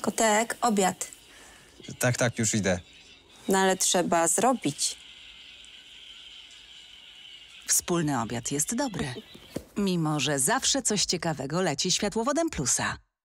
Kotek, obiad. Tak, tak, już idę. No ale trzeba zrobić. Wspólny obiad jest dobry. Mimo, że zawsze coś ciekawego leci światłowodem plusa.